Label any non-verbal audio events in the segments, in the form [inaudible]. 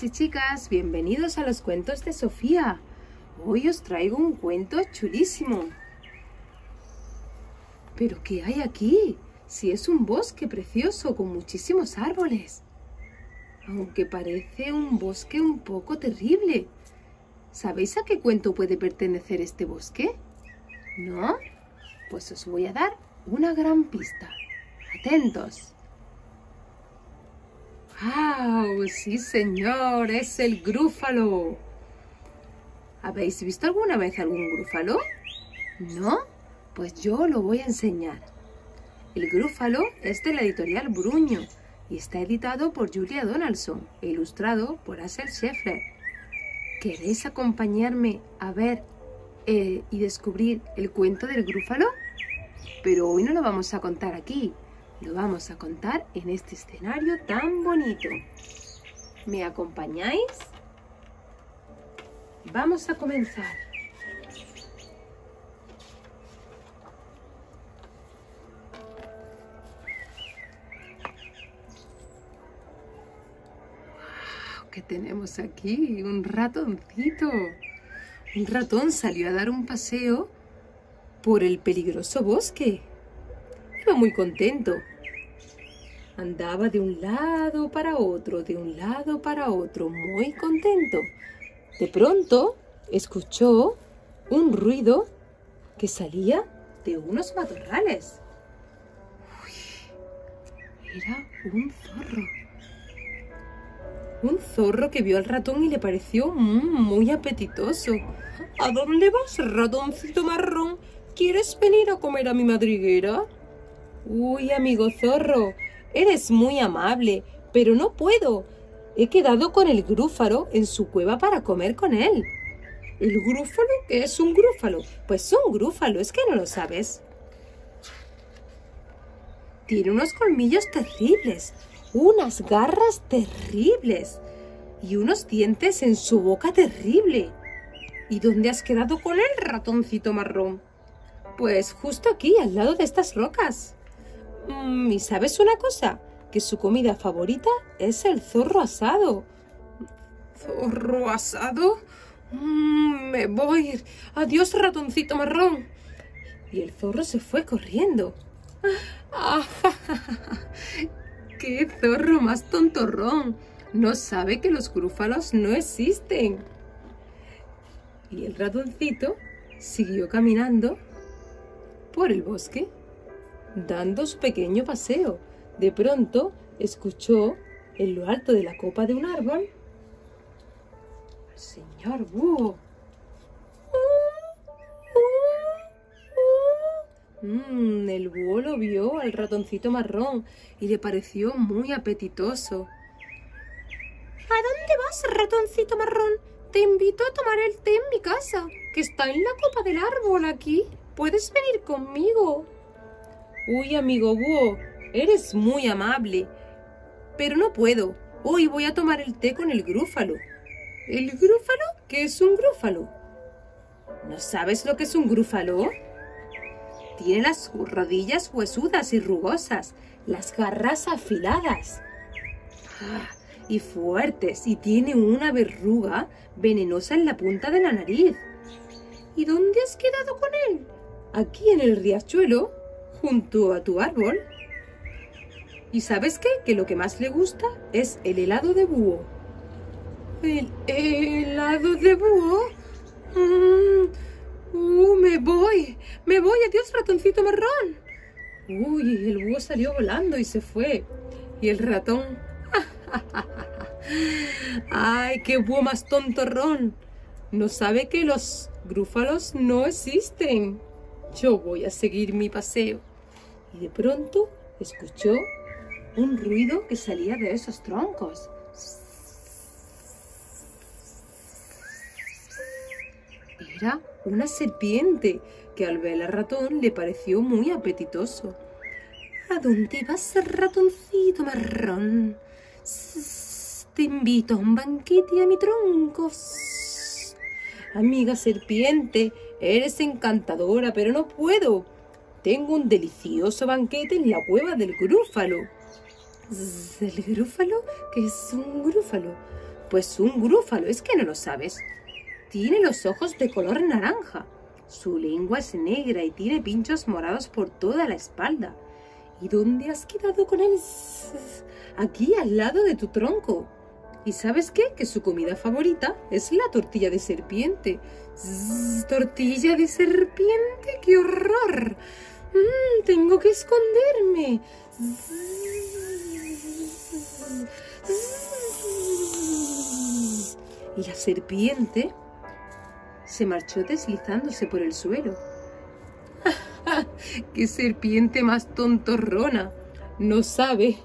Y chicas, bienvenidos a los cuentos de Sofía. Hoy os traigo un cuento chulísimo. ¿Pero qué hay aquí? Si es un bosque precioso con muchísimos árboles. Aunque parece un bosque un poco terrible. ¿Sabéis a qué cuento puede pertenecer este bosque? ¿No? Pues os voy a dar una gran pista. Atentos. ¡Wow! Sí, señor, es el grúfalo. ¿Habéis visto alguna vez algún grúfalo? ¿No? Pues yo lo voy a enseñar. El grúfalo es de la editorial Bruño y está editado por Julia Donaldson e ilustrado por Asher Scheffler. ¿Queréis acompañarme a ver eh, y descubrir el cuento del grúfalo? Pero hoy no lo vamos a contar aquí, lo vamos a contar en este escenario tan bonito. ¿Me acompañáis? Vamos a comenzar. ¿Qué tenemos aquí? Un ratoncito. Un ratón salió a dar un paseo por el peligroso bosque muy contento. Andaba de un lado para otro, de un lado para otro, muy contento. De pronto escuchó un ruido que salía de unos matorrales. era un zorro. Un zorro que vio al ratón y le pareció muy apetitoso. ¿A dónde vas, ratoncito marrón? ¿Quieres venir a comer a mi madriguera? Uy, amigo zorro, eres muy amable, pero no puedo. He quedado con el grúfaro en su cueva para comer con él. ¿El grúfalo? ¿Qué es un grúfalo? Pues un grúfalo, es que no lo sabes. Tiene unos colmillos terribles, unas garras terribles y unos dientes en su boca terrible. ¿Y dónde has quedado con el ratoncito marrón? Pues justo aquí, al lado de estas rocas. Mm, ¿Y sabes una cosa? Que su comida favorita es el zorro asado. ¿Zorro asado? Mm, me voy. Adiós, ratoncito marrón. Y el zorro se fue corriendo. [laughs] ¡Qué zorro más tontorrón! No sabe que los grúfalos no existen. Y el ratoncito siguió caminando por el bosque dando su pequeño paseo. De pronto escuchó en lo alto de la copa de un árbol al señor búho. Mm, el búho lo vio al ratoncito marrón y le pareció muy apetitoso. ¿A dónde vas, ratoncito marrón? Te invito a tomar el té en mi casa, que está en la copa del árbol aquí. ¿Puedes venir conmigo? Uy, amigo búho, eres muy amable. Pero no puedo. Hoy voy a tomar el té con el grúfalo. ¿El grúfalo? ¿Qué es un grúfalo? ¿No sabes lo que es un grúfalo? Tiene las rodillas huesudas y rugosas, las garras afiladas ah, y fuertes, y tiene una verruga venenosa en la punta de la nariz. ¿Y dónde has quedado con él? Aquí en el riachuelo junto a tu árbol. ¿Y sabes qué? Que lo que más le gusta es el helado de búho. ¿El helado de búho? Mm, uh, me voy, me voy, adiós ratoncito marrón. Uy, el búho salió volando y se fue. Y el ratón... [laughs] ¡Ay, qué búho más tontorrón! No sabe que los grúfalos no existen. Yo voy a seguir mi paseo y de pronto escuchó un ruido que salía de esos troncos. Era una serpiente que al ver al ratón le pareció muy apetitoso. ¿A dónde vas, ratoncito marrón? Te invito a un banquete a mi tronco. Amiga serpiente, eres encantadora, pero no puedo tengo un delicioso banquete en la cueva del grúfalo. ¿El grúfalo? ¿Qué es un grúfalo? Pues un grúfalo, es que no lo sabes. Tiene los ojos de color naranja. Su lengua es negra y tiene pinchos morados por toda la espalda. ¿Y dónde has quedado con él? Aquí, al lado de tu tronco. ¿Y sabes qué? Que su comida favorita es la tortilla de serpiente. tortilla de serpiente, qué horror. Mm, tengo que esconderme. Y la serpiente se marchó deslizándose por el suelo. [laughs] ¡Qué serpiente más tontorrona! No sabe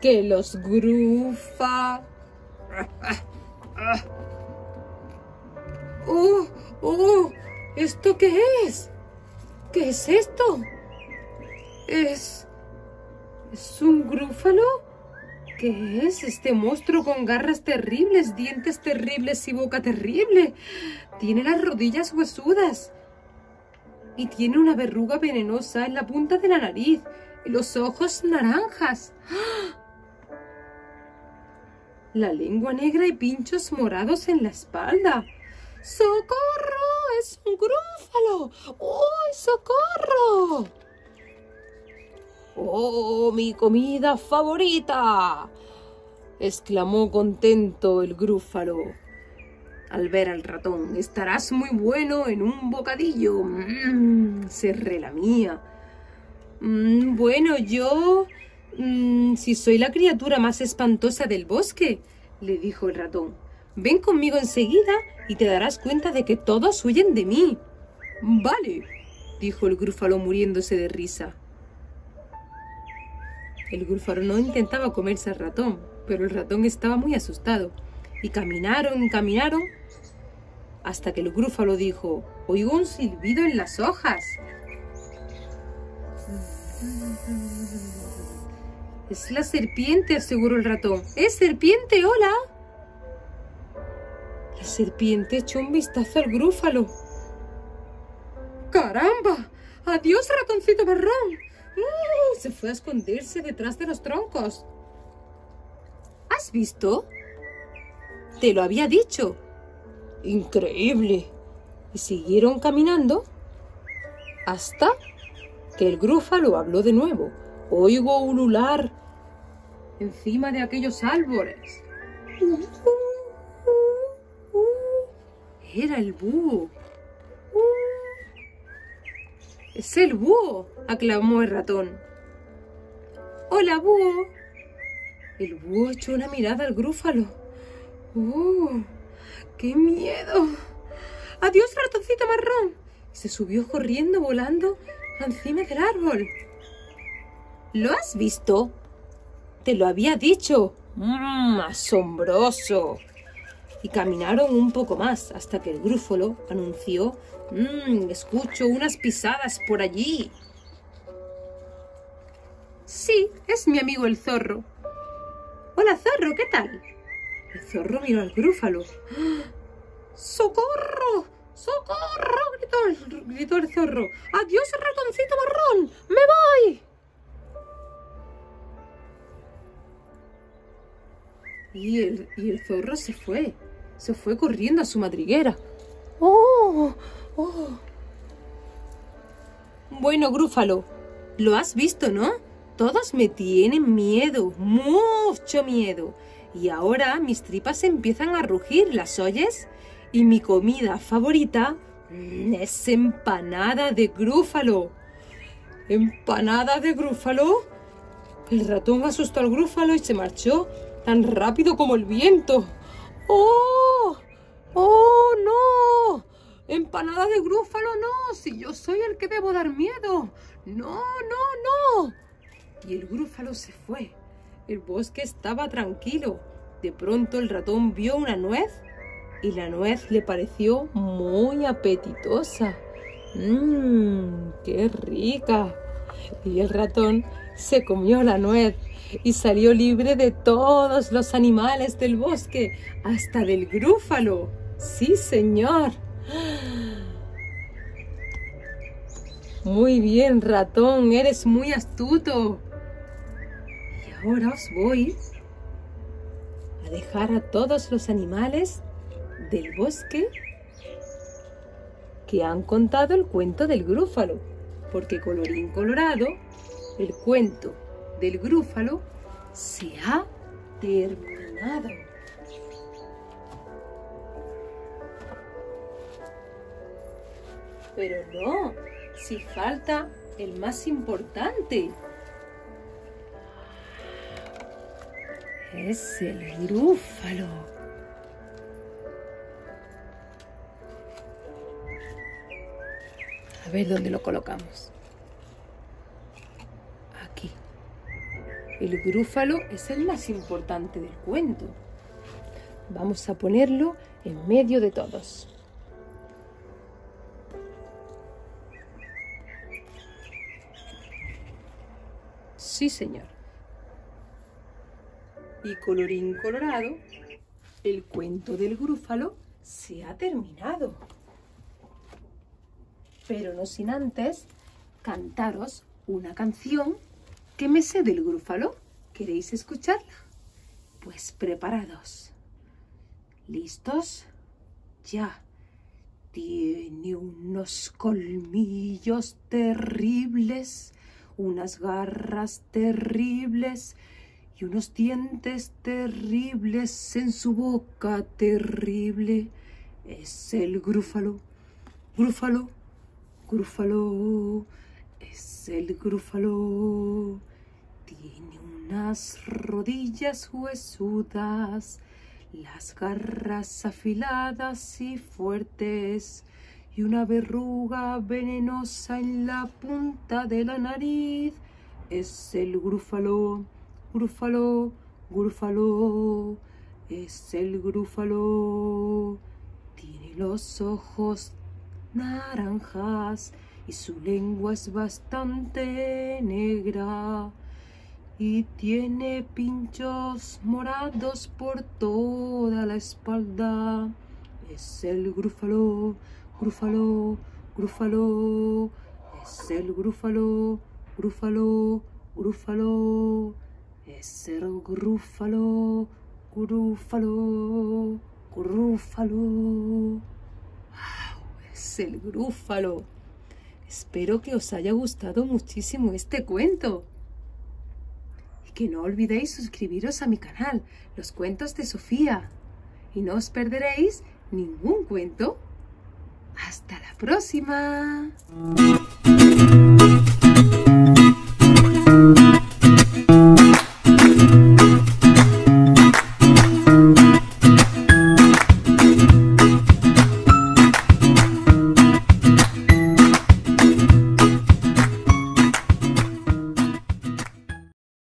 que los grufa... [laughs] ¡Oh! ¡Oh! ¿Esto qué es? ¿Qué es esto? ¿Es... ¿Es un grúfalo? ¿Qué es este monstruo con garras terribles, dientes terribles y boca terrible? Tiene las rodillas huesudas. Y tiene una verruga venenosa en la punta de la nariz y los ojos naranjas. La lengua negra y pinchos morados en la espalda. ¡Socorro! ¡Es un grúfalo! ¡Uy, socorro! ¡Oh, mi comida favorita! exclamó contento el grúfalo. Al ver al ratón, estarás muy bueno en un bocadillo. Mm, se relamía. Mm, bueno, yo... Mm, si soy la criatura más espantosa del bosque, le dijo el ratón. Ven conmigo enseguida y te darás cuenta de que todos huyen de mí. Vale, dijo el grúfalo muriéndose de risa. El grúfalo no intentaba comerse al ratón, pero el ratón estaba muy asustado. Y caminaron y caminaron hasta que el grúfalo dijo, oigo un silbido en las hojas. Es la serpiente, aseguró el ratón. ¡Es serpiente, hola! Serpiente echó un vistazo al grúfalo. ¡Caramba! ¡Adiós, ratoncito marrón! ¡Uh! se fue a esconderse detrás de los troncos. ¿Has visto? Te lo había dicho. Increíble. Y siguieron caminando hasta que el grúfalo habló de nuevo. Oigo ulular encima de aquellos árboles. Era el búho. ¡Es el búho! aclamó el ratón. ¡Hola, búho! El búho echó una mirada al grúfalo. ¡Oh! ¡Qué miedo! ¡Adiós, ratoncito marrón! Se subió corriendo, volando encima del árbol. ¿Lo has visto? Te lo había dicho. ¡Mmm! ¡Asombroso! Y caminaron un poco más hasta que el grúfalo anunció Mmm, escucho unas pisadas por allí. Sí, es mi amigo el zorro. Hola, zorro, ¿qué tal? El zorro miró al grúfalo. ¡Socorro! ¡Socorro! Gritó el, gritó el zorro. ¡Adiós, ratoncito marrón! ¡Me voy! Y el, y el zorro se fue. Se fue corriendo a su madriguera. ¡Oh! Oh. Bueno, Grúfalo, lo has visto, ¿no? Todos me tienen miedo, mucho miedo. Y ahora mis tripas empiezan a rugir, ¿las oyes? Y mi comida favorita es empanada de grúfalo. ¿Empanada de grúfalo? El ratón asustó al grúfalo y se marchó tan rápido como el viento. ¡Oh! ¡Oh, no! Empanada de grúfalo, no, si yo soy el que debo dar miedo. No, no, no. Y el grúfalo se fue. El bosque estaba tranquilo. De pronto el ratón vio una nuez y la nuez le pareció muy apetitosa. Mmm, qué rica. Y el ratón se comió la nuez y salió libre de todos los animales del bosque, hasta del grúfalo. Sí, señor. Muy bien, ratón, eres muy astuto. Y Ahora os voy a dejar a todos los animales del bosque que han contado el cuento del grúfalo, porque colorín colorado, el cuento del grúfalo se ha terminado. Pero no, si falta el más importante. Es el grúfalo. Ver dónde lo colocamos. Aquí. El grúfalo es el más importante del cuento. Vamos a ponerlo en medio de todos. Sí, señor. Y colorín colorado, el cuento del grúfalo se ha terminado. Pero no sin antes cantaros una canción que me sé del grúfalo. ¿Queréis escucharla? Pues preparados. ¿Listos? Ya. Tiene unos colmillos terribles unas garras terribles y unos dientes terribles en su boca terrible. Es el grúfalo, grúfalo, grúfalo, es el grúfalo. Tiene unas rodillas huesudas, las garras afiladas y fuertes y una verruga venenosa en la punta de la nariz. Es el grúfalo, grúfalo, grúfalo, es el grúfalo. Tiene los ojos naranjas y su lengua es bastante negra y tiene pinchos morados por toda la espalda. Es el grúfalo, grúfalo, grúfalo, es el grúfalo, grúfalo, grúfalo, es el grúfalo, grúfalo, grúfalo. Es el grúfalo. Espero que os haya gustado muchísimo este cuento. Y que no olvidéis suscribiros a mi canal, Los Cuentos de Sofía. Y no os perderéis ningún cuento hasta la próxima.